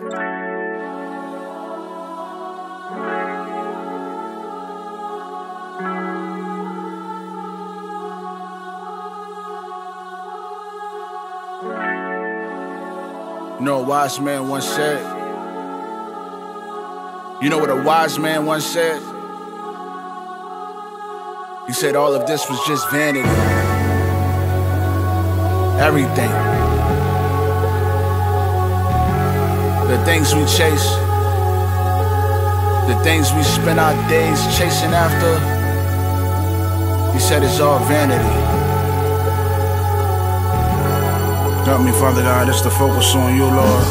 You know, a wise man once said. You know what a wise man once said? He said all of this was just vanity. Everything. The things we chase, the things we spend our days chasing after, he said it's all vanity. Help me, Father God, it's the focus on you, Lord.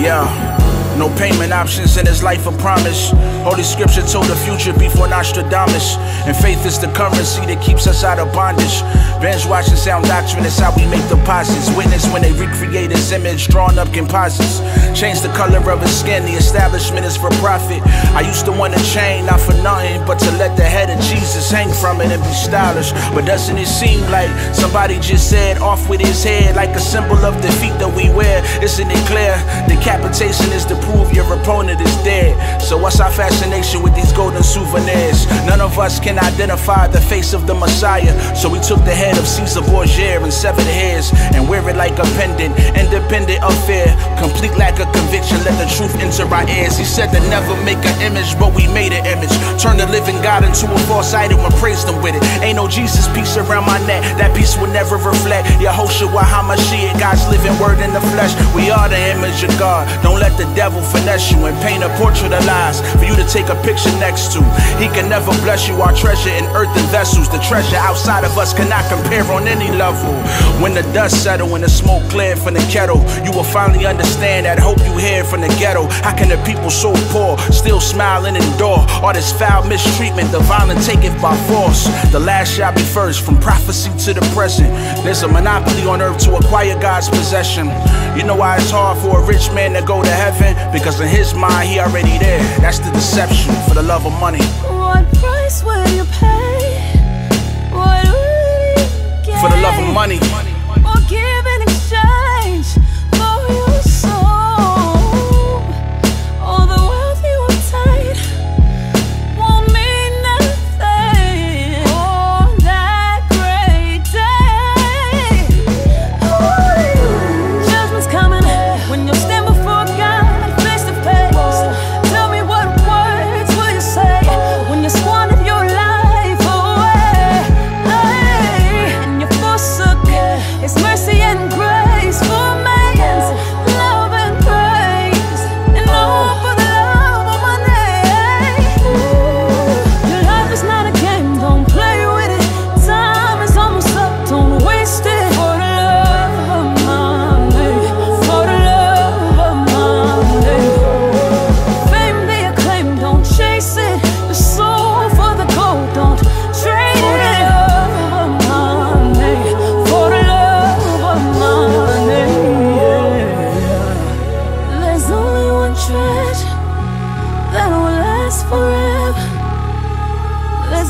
Yeah. No payment options in his life of promise. Holy scripture told the future before Nostradamus. And faith is the currency that keeps us out of bondage. Binge watching sound doctrine is how we make deposits. Witness when they recreate his image, drawn up composites. Change the color of his skin, the establishment is for profit. I used to want a chain, not for nothing, but to let the head of Jesus hang from it and be stylish. But doesn't it seem like somebody just said off with his head, like a symbol of defeat that we wear? Isn't it clear? Decapitation is the prove your opponent is dead. So what's our fascination with these golden souvenirs? None of us can identify the face of the Messiah. So we took the head of Caesar Borgia and severed hairs and wear it like a pendant, independent of fear, complete lack of conviction. Let the truth enter our ears. He said to never make an image, but we made an image. Turn the living God into a false idol and praised them with it. Ain't no Jesus piece around my neck. That piece will never reflect Yahushua HaMashiach, God's living word in the flesh. We are the image of God. Don't let the devil finesse you and paint a portrait of lies for you to take a picture next to. He can never bless you, our treasure in earthen vessels. The treasure outside of us cannot compare on any level. When the dust settle and the smoke clear from the kettle, you will finally understand that hope you hear from the ghetto. How can the people so poor still smile and endure all this foul mistreatment, the violent taken by force? The last shall be first, from prophecy to the present. There's a monopoly on earth to acquire God's possession. You know why it's hard for a rich man to go to heaven? Because in his mind, he already there. That's the deception for the love of money.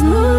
no